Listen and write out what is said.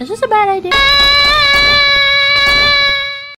Is this a bad idea.